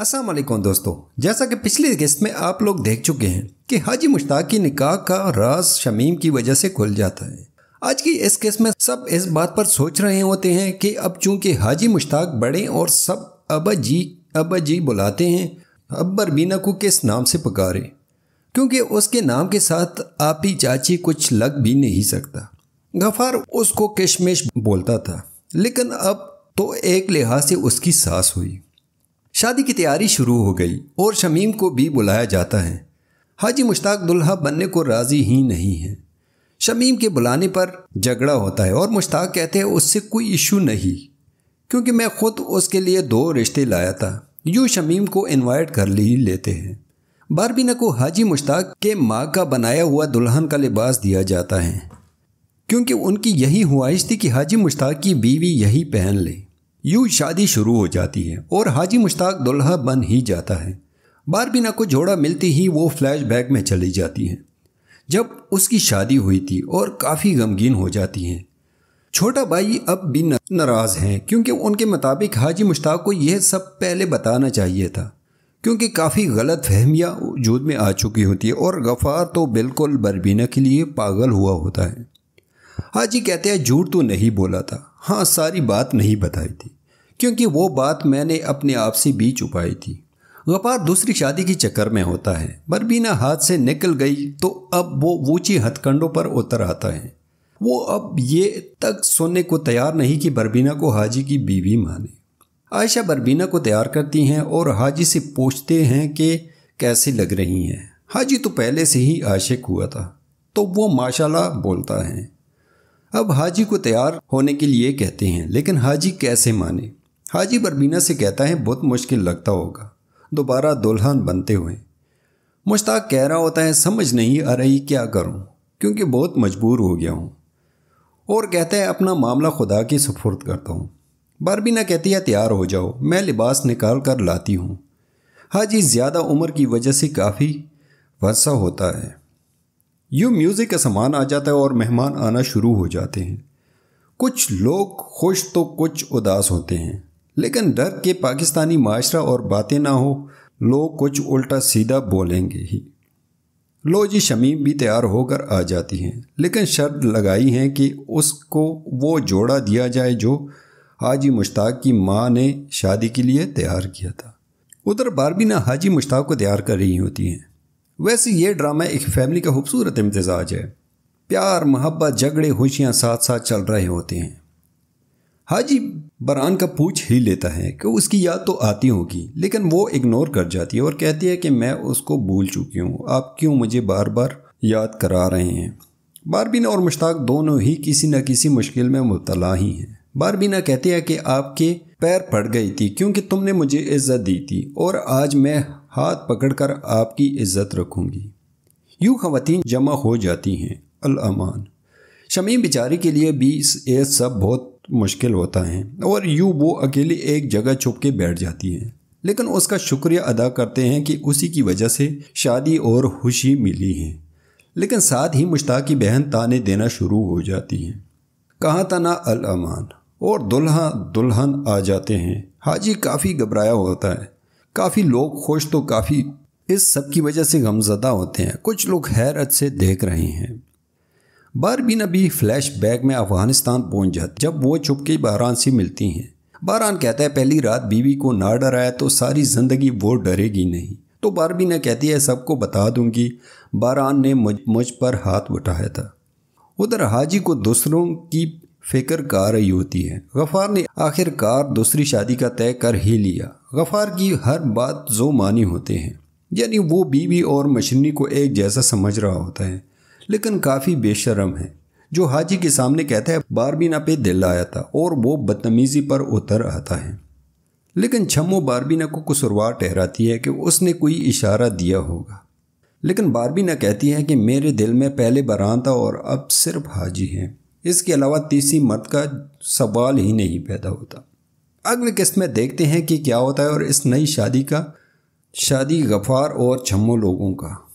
असलम दोस्तों, जैसा कि पिछले किस्त में आप लोग देख चुके हैं कि हाजी मुश्ताक की निकाह का राज शमीम की वजह से खुल जाता है। आज की इस केस में सब इस बात पर सोच रहे होते हैं कि अब चूँकि हाजी मुश्ताक बड़े और सब अबा जी अबा जी बुलाते हैं अब्बर बीना को किस नाम से पुकारे? क्योंकि उसके नाम के साथ आपी चाची कुछ लग भी नहीं सकता। गफ़ार उसको किशमिश बोलता था, लेकिन अब तो एक लिहाज से उसकी सास हुई। शादी की तैयारी शुरू हो गई और शमीम को भी बुलाया जाता है। हाजी मुश्ताक दुल्हा बनने को राज़ी ही नहीं है। शमीम के बुलाने पर झगड़ा होता है और मुश्ताक कहते हैं, उससे कोई इशू नहीं, क्योंकि मैं खुद उसके लिए दो रिश्ते लाया था। यूँ शमीम को इनवाइट कर ली लेते हैं। बारबीना को हाजी मुश्ताक के माँ का बनाया हुआ दुल्हन का लिबास दिया जाता है, क्योंकि उनकी यही ख्वाहिश थी कि हाजी मुश्ताक की बीवी यही पहन ले। यूँ शादी शुरू हो जाती है और हाजी मुश्ताक दुल्हा बन ही जाता है। बारबीना को जोड़ा मिलते ही वो फ्लैश बैक में चली जाती है। जब उसकी शादी हुई थी और काफ़ी गमगीन हो जाती हैं। छोटा भाई अब भी नाराज़ हैं, क्योंकि उनके मुताबिक हाजी मुश्ताक को यह सब पहले बताना चाहिए था, क्योंकि काफ़ी गलत फहमियाँ वजूद में आ चुकी होती है और गफ़ार तो बिल्कुल बरबीना के लिए पागल हुआ होता है। हाजी कहते हैं, झूठ तो नहीं बोला था। हाँ सारी बात नहीं बताई थी, क्योंकि वो बात मैंने अपने आप से भी छुपाई थी। गपार दूसरी शादी के चक्कर में होता है। बरबीना हाथ से निकल गई तो अब वो ऊँची हथकंडों पर उतर आता है। वो अब ये तक सुनने को तैयार नहीं कि बरबीना को हाजी की बीवी माने। आयशा बरबीना को तैयार करती हैं और हाजी से पूछते हैं कि कैसे लग रही हैं। हाजी तो पहले से ही आशिक हुआ था तो वो माशाल्लाह बोलता है। अब हाजी को तैयार होने के लिए कहते हैं, लेकिन हाजी कैसे माने? हाजी बरबीना से कहता है, बहुत मुश्किल लगता होगा। दोबारा दुल्हन बनते हुए। मुश्ताक कह रहा होता है, समझ नहीं आ रही क्या करूँ, क्योंकि बहुत मजबूर हो गया हूँ। और कहता है, अपना मामला खुदा की सफुर्द करता हूँ। बरबीना कहती है, तैयार हो जाओ, मैं लिबास निकाल कर लाती हूँ। हाजी ज़्यादा उम्र की वजह से काफ़ी वर्षा होता है। यूँ म्यूज़िक का सामान आ जाता है और मेहमान आना शुरू हो जाते हैं। कुछ लोग खुश तो कुछ उदास होते हैं, लेकिन डर के पाकिस्तानी माशरा और बातें ना हो, लोग कुछ उल्टा सीधा बोलेंगे ही। लो जी, शमीम भी तैयार होकर आ जाती हैं, लेकिन शर्त लगाई है कि उसको वो जोड़ा दिया जाए जो हाजी मुश्ताक की माँ ने शादी के लिए तैयार किया था। उधर बारबीना हाजी मुश्ताक को तैयार कर रही होती हैं। वैसे ये ड्रामा एक फैमिली का खूबसूरत इम्तजाज है। प्यार, मोहब्बत, झगड़े, खुशियाँ साथ साथ चल रहे होते हैं। हाजी बरान का पूछ ही लेता है कि उसकी याद तो आती होगी, लेकिन वो इग्नोर कर जाती है और कहती है कि मैं उसको भूल चुकी हूँ। आप क्यों मुझे बार बार याद करा रहे हैं? बारबीना और मुश्ताक दोनों ही किसी न किसी मुश्किल में मुबतला ही हैं। बारबीना कहती है कि आपके पैर पड़ गई थी क्योंकि तुमने मुझे इज़्ज़त दी थी और आज मैं हाथ पकड़कर आपकी इज़्ज़त रखूँगी। यूँ खवतिन जमा हो जाती हैं अमान। शमीम बेचारी के लिए भी ये सब बहुत मुश्किल होता है और यूँ वो अकेली एक जगह छुप के बैठ जाती है। लेकिन उसका शुक्रिया अदा करते हैं कि उसी की वजह से शादी और खुशी मिली है। लेकिन साथ ही मुश्ताक की बहन ताने देना शुरू हो जाती हैं। कहाँ तना अल अमान? और दुल्हा दुल्हन आ जाते हैं। हाजी काफ़ी घबराया होता है। काफ़ी लोग खुश तो काफ़ी, इस सब की वजह से गमजदा होते हैं। कुछ लोग हैरत से देख रहे हैं। बारबीन अभी फ्लैश बैक में अफ़गानिस्तान पहुँच जाती जब वो चुपके बहरान से मिलती हैं। बहरान कहता है, पहली रात बीवी को ना डराया तो सारी ज़िंदगी वो डरेगी नहीं। तो बारबीना कहती है सबको बता दूँगी। बहरान ने मुझ मुझ पर हाथ उठाया था। उधर हाजी को दूसरों की फ़िक्र का रही होती है। गफ़ार ने आखिरकार दूसरी शादी का तय कर ही लिया। गफ़ार की हर बात जो मानी होते हैं। यानी वो बीवी और मशीनी को एक जैसा समझ रहा होता है। लेकिन काफ़ी बेशरम है। जो हाजी के सामने कहता है बारबीना पे दिल आया था। और वो बदतमीज़ी पर उतर आता है। लेकिन छमो बारबीना को कसुरवार ठहराती है कि उसने कोई इशारा दिया होगा। लेकिन बारबीना कहती है कि मेरे दिल में पहले बरान था और अब सिर्फ़ हाजी है। इसके अलावा तीसरी मत का सवाल ही नहीं पैदा होता। अगले किस्त में देखते हैं कि क्या होता है और इस नई शादी का, शादी गफ़ार और छम्मो लोगों का।